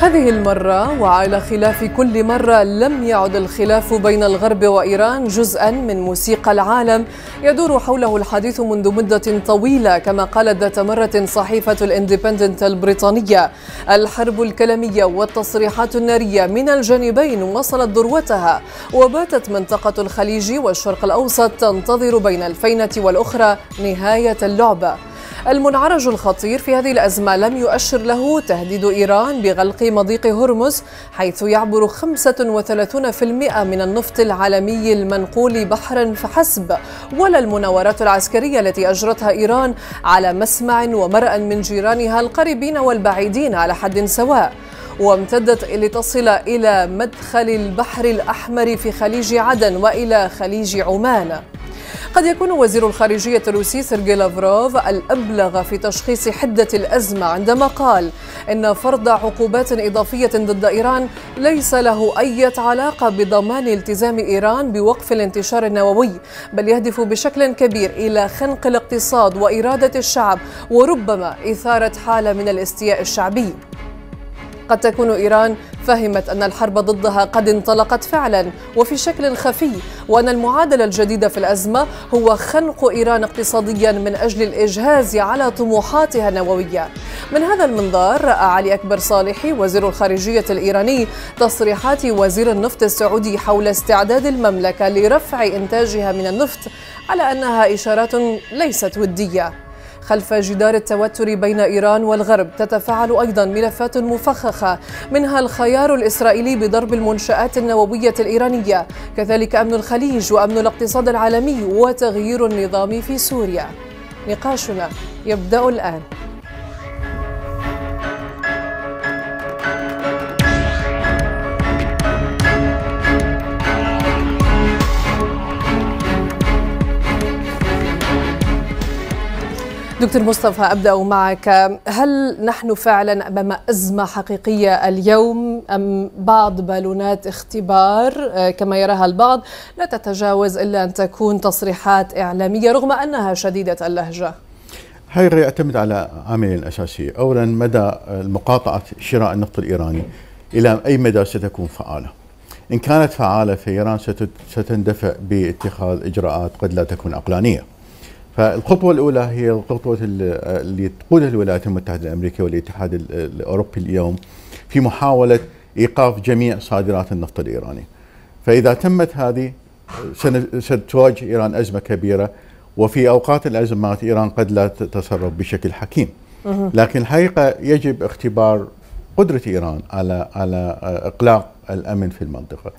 هذه المرة وعلى خلاف كل مرة لم يعد الخلاف بين الغرب وإيران جزءا من موسيقى العالم. يدور حوله الحديث منذ مدة طويلة كما قالت ذات مرة صحيفة الإندبندنت البريطانية. الحرب الكلامية والتصريحات النارية من الجانبين وصلت ذروتها وباتت منطقة الخليج والشرق الأوسط تنتظر بين الفينة والأخرى نهاية اللعبة. المنعرج الخطير في هذه الأزمة لم يؤشر له تهديد إيران بغلق مضيق هرمز حيث يعبر 35% من النفط العالمي المنقول بحرا فحسب ولا المناورات العسكرية التي أجرتها إيران على مسمع ومرأى من جيرانها القريبين والبعيدين على حد سواء. وامتدت لتصل إلى مدخل البحر الأحمر في خليج عدن وإلى خليج عمان. قد يكون وزير الخارجية الروسي سيرجي لافروف الأبلغ في تشخيص حدة الأزمة عندما قال إن فرض عقوبات إضافية ضد إيران ليس له أي علاقة بضمان التزام إيران بوقف الانتشار النووي بل يهدف بشكل كبير إلى خنق الاقتصاد وإرادة الشعب وربما إثارة حالة من الاستياء الشعبي. قد تكون إيران فهمت أن الحرب ضدها قد انطلقت فعلا. وفي شكل خفي وأن المعادلة الجديدة في الأزمة هو خنق إيران اقتصاديا من أجل الإجهاز على طموحاتها النووية. من هذا المنظار رأى علي أكبر صالحي وزير الخارجية الإيراني تصريحات وزير النفط السعودي حول استعداد المملكة لرفع إنتاجها من النفط على أنها إشارات ليست ودية. خلف جدار التوتر بين إيران والغرب تتفاعل أيضا ملفات مفخخة منها الخيار الإسرائيلي بضرب المنشآت النووية الإيرانية. كذلك أمن الخليج وأمن الاقتصاد العالمي وتغيير النظام في سوريا. نقاشنا يبدأ الآن. دكتور مصطفى أبدأ معك. هل نحن فعلا امام أزمة حقيقية اليوم؟ أم بعض بالونات اختبار؟ كما يراها البعض لا تتجاوز إلا أن تكون تصريحات إعلامية رغم أنها شديدة اللهجة. هاي يعتمد على عاملين اساسيه، اولا مدى مقاطعه شراء النفط الإيراني. إلى أي مدى ستكون فعالة. إن كانت فعالة فإيران ستندفع باتخاذ إجراءات قد لا تكون عقلانية. فالخطوة الأولى هي الخطوة اللي تقودها الولايات المتحدة الأمريكية والاتحاد الأوروبي اليوم في محاولة إيقاف جميع صادرات النفط الإيراني. فإذا تمت هذه ستواجه إيران أزمة كبيرة وفي أوقات الأزمات إيران قد لا تتصرف بشكل حكيم. لكن الحقيقة يجب اختبار قدرة إيران على على إقلاق الأمن في المنطقة.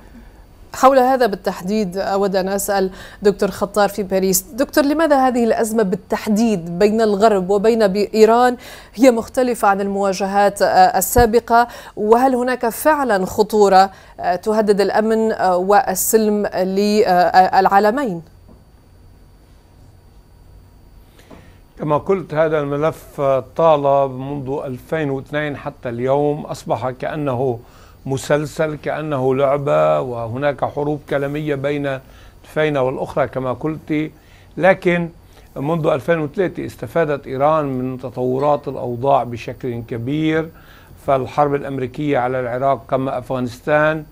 حول هذا بالتحديد أود أن أسأل دكتور خطار في باريس. دكتور لماذا هذه الأزمة بالتحديد بين الغرب وبين إيران هي مختلفة عن المواجهات السابقة؟ وهل هناك فعلا خطورة تهدد الأمن والسلم للعالمين؟ كما قلت هذا الملف طال منذ 2002 حتى اليوم أصبح كأنه مسلسل كأنه لعبة وهناك حروب كلامية بين الفينة والأخرى كما قلت. لكن منذ 2003 استفادت إيران من تطورات الأوضاع بشكل كبير فالحرب الأمريكية على العراق كما أفغانستان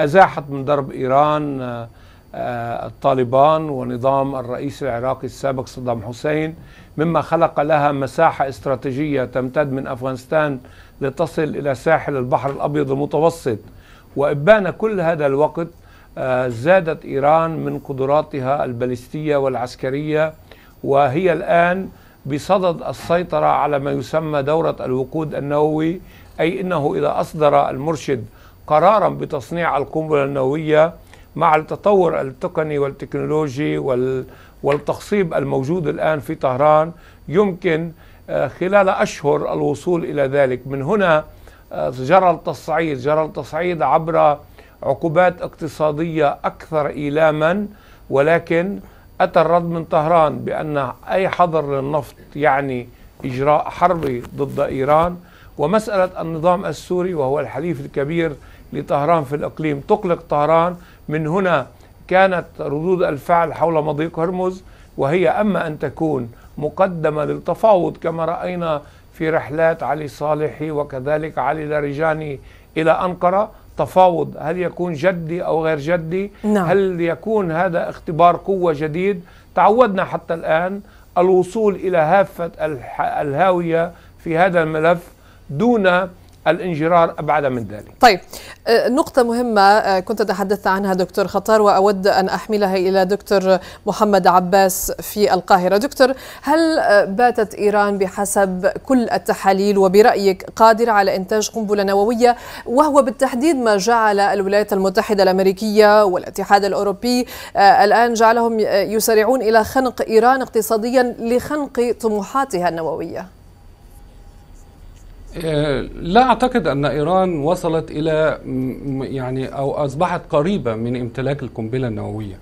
أزاحت من درب إيران الطالبان ونظام الرئيس العراقي السابق صدام حسين مما خلق لها مساحة استراتيجية تمتد من أفغانستان لتصل إلى ساحل البحر الأبيض المتوسط. وإبان كل هذا الوقت زادت إيران من قدراتها البالستية والعسكرية وهي الآن بصدد السيطرة على ما يسمى دورة الوقود النووي أي أنه إذا أصدر المرشد قرارا بتصنيع القنبلة النووية مع التطور التقني والتكنولوجي والتخصيب الموجود الآن في طهران يمكن خلال أشهر الوصول إلى ذلك. من هنا جرى التصعيد جرى التصعيد عبر عقوبات اقتصادية أكثر إيلاما ولكن أتى الرد من طهران بأن أي حظر للنفط يعني إجراء حربي ضد إيران. ومسألة النظام السوري وهو الحليف الكبير لطهران في الإقليم تقلق طهران. من هنا كانت ردود الفعل حول مضيق هرمز وهي أما أن تكون مقدمة للتفاوض كما رأينا في رحلات علي صالحي وكذلك علي لارجاني إلى أنقرة. تفاوض هل يكون جدي أو غير جدي؟ نعم. هل يكون هذا اختبار قوة جديد؟ تعودنا حتى الآن الوصول إلى هافة الهاوية في هذا الملف دون الانجرار أبعد من ذلك. طيب آه، نقطة مهمة آه، كنت تحدثت عنها دكتور خطار وأود أن أحملها إلى دكتور محمد عباس في القاهرة. دكتور هل آه، باتت إيران بحسب كل التحاليل وبرأيك قادرة على إنتاج قنبلة نووية وهو بالتحديد ما جعل الولايات المتحدة الأمريكية والاتحاد الأوروبي الآن جعلهم يسارعون إلى خنق إيران اقتصاديا لخنق طموحاتها النووية؟ لا أعتقد أن إيران وصلت إلى يعني أو أصبحت قريبة من امتلاك القنبلة النووية.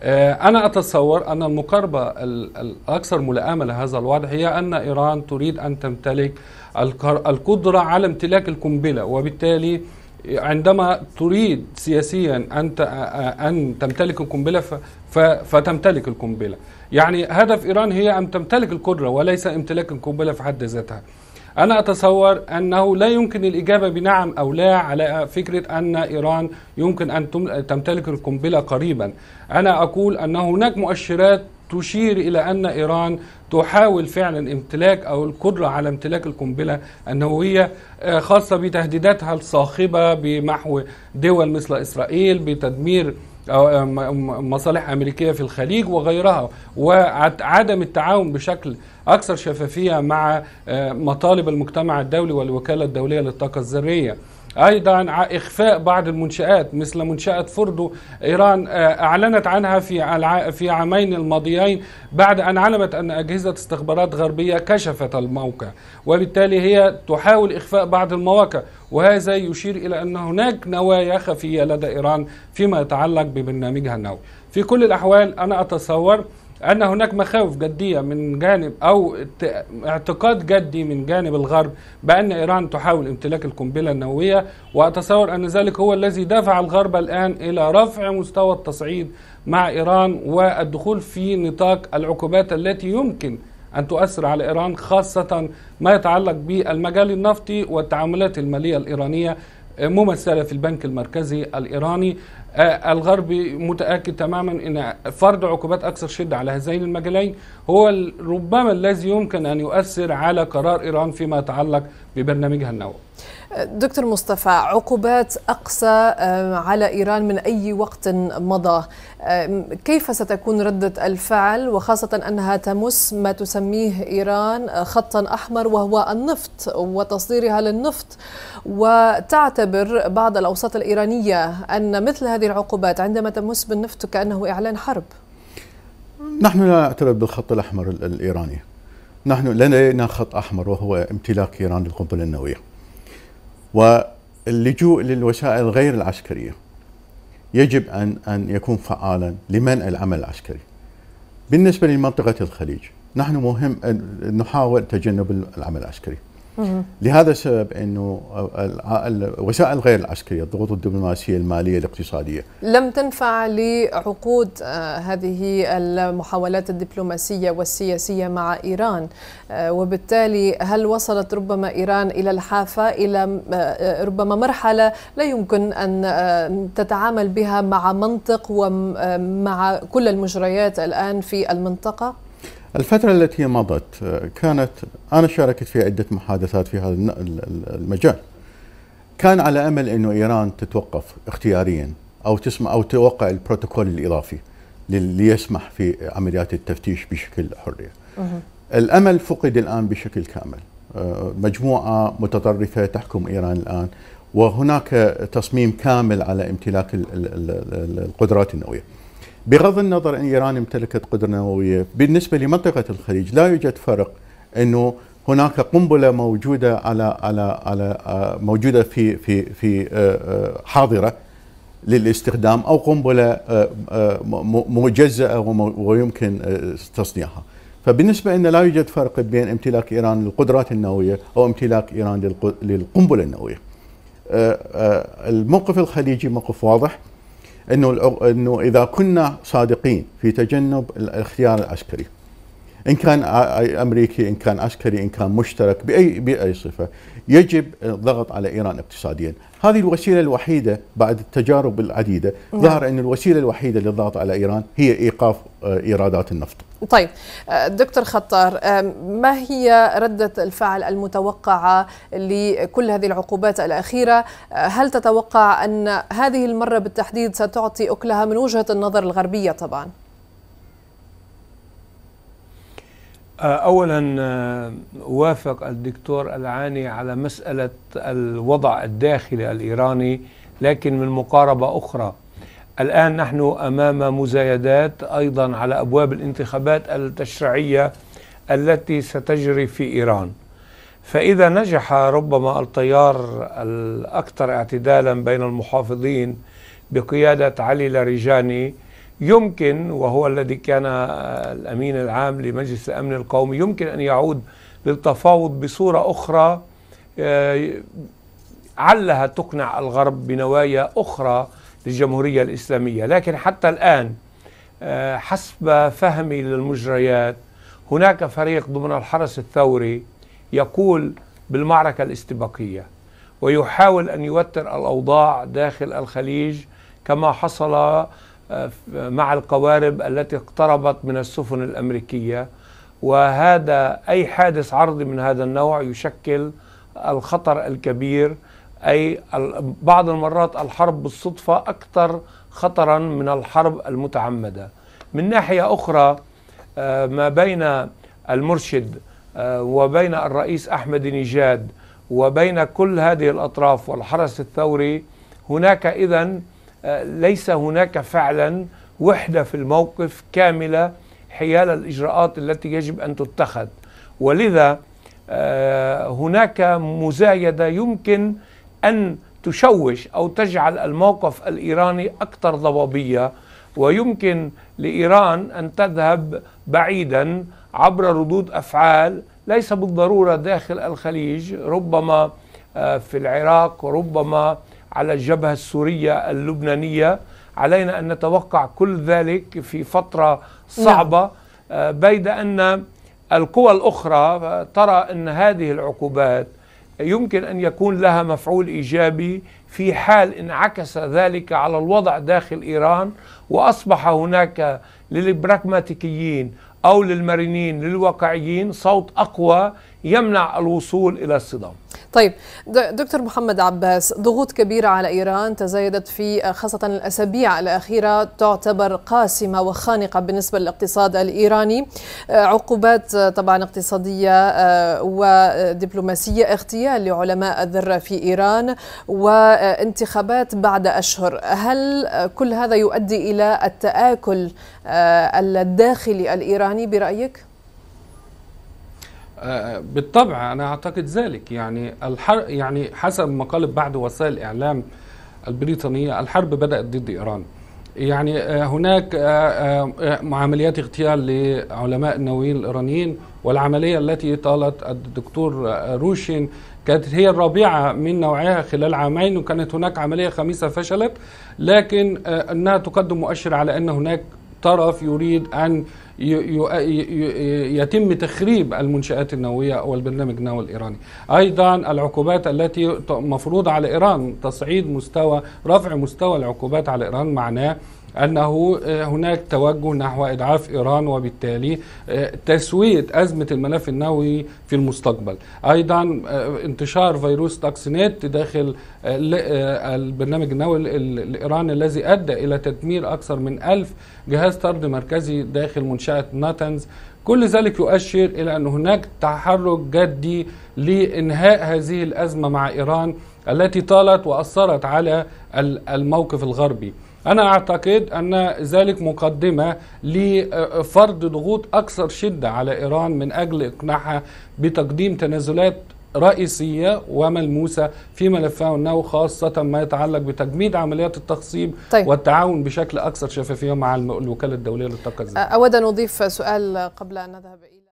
آه، أنا أتصور أن المقاربة الأكثر ملائمة لهذا الوضع هي أن إيران تريد أن تمتلك القدرة على امتلاك القنبلة وبالتالي عندما تريد سياسيا أن أن تمتلك القنبلة فتمتلك القنبلة. يعني هدف إيران هي أن تمتلك القدرة وليس امتلاك القنبلة في حد ذاتها. أنا أتصور أنه لا يمكن الإجابة بنعم أو لا على فكرة أن إيران يمكن أن تمتلك القنبلة قريبا. أنا أقول أن هناك مؤشرات تشير إلى أن إيران تحاول فعلا امتلاك أو القدرة على امتلاك القنبلة النووية آه، خاصة بتهديداتها الصاخبة بمحو دول مثل إسرائيل بتدمير مصالح أمريكية في الخليج وغيرها. وعدم التعاون بشكل أكثر شفافية مع آه، مطالب المجتمع الدولي والوكالة الدولية للطاقة الذرية. أيضا إخفاء بعض المنشآت مثل منشاه فردو. إيران آه، أعلنت عنها في في عامين الماضيين بعد أن علمت أن أجهزة استخبارات غربية كشفت الموقع. وبالتالي هي تحاول إخفاء بعض المواقع. وهذا يشير إلى أن هناك نوايا خفية لدى إيران فيما يتعلق ببرنامجها النووي. في كل الأحوال أنا أتصور أن هناك مخاوف جدية من جانب أو اعتقاد جدي من جانب الغرب بأن إيران تحاول امتلاك القنبلة النووية وأتصور أن ذلك هو الذي دفع الغرب الآن إلى رفع مستوى التصعيد مع إيران والدخول في نطاق العقوبات التي يمكن أن تؤثر على إيران خاصة ما يتعلق بالمجال النفطي والتعاملات المالية الإيرانية ممثلة في البنك المركزي الإيراني. آه، الغرب متأكد تماما أن فرض عقوبات أكثر شدة على هذين المجالين هو ربما الذي يمكن أن يؤثر على قرار إيران فيما يتعلق ببرنامجها النووي. دكتور مصطفى عقوبات أقصى آه، على إيران من أي وقت مضى؟ آه، كيف ستكون ردة الفعل؟ وخاصة أنها تمس ما تسميه إيران خطا أحمر وهو النفط وتصديرها للنفط. وتعتبر بعض الأوساط الإيرانية أن مثل هذه العقوبات عندما تمس بالنفط كأنه إعلان حرب نحن لا نعترف بالخط الأحمر الإيراني نحن لدينا خط أحمر وهو امتلاك إيران للقنبلة النووية واللجوء للوسائل غير العسكرية يجب ان أن يكون فعالا لمنع العمل العسكري. بالنسبة لمنطقة الخليج نحن مهم أن نحاول تجنب العمل العسكري. لهذا السبب إنه الوسائل غير العسكرية الضغوط الدبلوماسية المالية الاقتصادية. لم تنفع لعقود آه، هذه المحاولات الدبلوماسية والسياسية مع إيران آه، وبالتالي هل وصلت ربما إيران إلى الحافة إلى آه، ربما مرحلة لا يمكن أن تتعامل بها مع منطق ومع كل المجريات الآن في المنطقة؟ الفترة التي مضت آه، كانت أنا شاركت في عدة محادثات في هذا المجال. كان على أمل أنه إيران تتوقف اختياريا أو تسمع أو توقع البروتوكول الإضافي ليسمح في عمليات التفتيش بشكل حرية. الأمل فقد الآن بشكل كامل. آه، مجموعة متطرفة تحكم إيران الآن وهناك تصميم كامل على امتلاك القدرات النووية. بغض النظر أن إيران امتلكت قدرة نووية بالنسبة لمنطقة الخليج لا يوجد فرق أنه هناك قنبلة موجودة على على على آه، موجودة في في في آه، آه، حاضرة للاستخدام أو قنبلة مجزأة ويمكن تصنيعها. فبالنسبة لنا لا يوجد فرق بين امتلاك إيران للقدرات النووية أو امتلاك إيران للقنبلة النووية. الموقف الخليجي موقف واضح إنه إنه إذا كنا صادقين في تجنب الاختيار العسكري. إن كان أمريكي إن كان عسكري إن كان مشترك باي بأي صفة يجب الضغط على إيران اقتصاديا. هذه الوسيلة الوحيدة بعد التجارب العديدة نعم. ظهر أن الوسيلة الوحيدة للضغط على إيران هي إيقاف آه، إيرادات النفط. طيب آه، دكتور خطار ما هي ردة الفعل المتوقعة لكل هذه العقوبات الأخيرة؟ هل تتوقع أن هذه المرة بالتحديد ستعطي أكلها من وجهة النظر الغربية طبعاً؟ آه، اولا آه، وافق الدكتور العاني على مسألة الوضع الداخلي الإيراني لكن من مقاربة أخرى. الآن نحن أمام مزايدات أيضا على أبواب الانتخابات التشريعية التي ستجري في إيران. فإذا نجح ربما التيار الأكثر اعتدالا بين المحافظين بقيادة علي لاريجاني يمكن وهو الذي كان الأمين العام لمجلس الأمن القومي يمكن أن يعود للتفاوض بصورة أخرى آه، علها تقنع الغرب بنوايا أخرى للجمهورية الإسلامية، لكن حتى الآن آه، حسب فهمي للمجريات هناك فريق ضمن الحرس الثوري يقول بالمعركة الاستباقية ويحاول أن يوتر الأوضاع داخل الخليج كما حصل مع القوارب التي اقتربت من السفن الأمريكية وهذا أي حادث عرضي من هذا النوع يشكل الخطر الكبير أي بعض المرات الحرب بالصدفة أكثر خطرا من الحرب المتعمدة. من ناحية أخرى آه، ما بين المرشد آه، وبين الرئيس أحمد نيجاد وبين كل هذه الأطراف والحرس الثوري هناك اذا ليس هناك فعلا وحدة في الموقف كاملة حيال الإجراءات التي يجب أن تتخذ. ولذا آه، هناك مزايدة يمكن أن تشوش أو تجعل الموقف الإيراني أكثر ضبابية ويمكن لإيران أن تذهب بعيدا عبر ردود أفعال ليس بالضرورة داخل الخليج ربما آه، في العراق ربما على الجبهة السورية اللبنانية. علينا أن نتوقع كل ذلك في فترة صعبة. نعم. آه، بيد أن القوى الأخرى ترى أن هذه العقوبات يمكن أن يكون لها مفعول إيجابي في حال انعكس ذلك على الوضع داخل إيران وأصبح هناك للبراغماتيكيين أو للمرنين للواقعيين صوت أقوى يمنع الوصول إلى الصدام. طيب دكتور محمد عباس ضغوط كبيرة على إيران تزايدت في خاصة الأسابيع الأخيرة تعتبر قاسمة وخانقة بالنسبة للاقتصاد الإيراني عقوبات طبعا اقتصادية آه، ودبلوماسية اغتيال لعلماء الذرة في إيران وانتخابات بعد أشهر هل كل هذا يؤدي إلى التآكل آه، الداخلي الإيراني برأيك؟ بالطبع أنا أعتقد ذلك. يعني الحرب يعني حسب ما قالت بعض وسائل الاعلام البريطانية الحرب بدأت ضد إيران. يعني آه، هناك آه، آه، عمليات اغتيال لعلماء النوويين الإيرانيين والعملية التي طالت الدكتور روشين كانت هي الرابعة من نوعها خلال عامين وكانت هناك عملية خميسة فشلت. لكن أنها تقدم مؤشر على أن هناك طرف يريد أن يتم تخريب المنشآت النووية والبرنامج النووي الإيراني. أيضا العقوبات التي مفروضة على إيران تصعيد مستوى رفع مستوى العقوبات على إيران معناه أنه آه، هناك توجه نحو إضعاف إيران وبالتالي آه، تسوية أزمة الملف النووي في المستقبل. أيضا آه، انتشار فيروس تاكسينيت داخل البرنامج النووي الإيراني الذي أدى إلى تدمير أكثر من ألف جهاز طرد مركزي داخل منشأة ناتنز. كل ذلك يؤشر إلى أن هناك تحرك جدي لإنهاء هذه الأزمة مع إيران التي طالت وأثرت على الموقف الغربي. أنا أعتقد أن ذلك مقدمة لفرض ضغوط أكثر شدة على إيران من أجل إقناعها بتقديم تنازلات رئيسية وملموسة في ملفها النووي خاصة ما يتعلق بتجميد عمليات التخصيب طيب. والتعاون بشكل أكثر شفافية مع الوكالة الدولية للطاقة الذرية أود أن أضيف سؤال قبل أن نذهب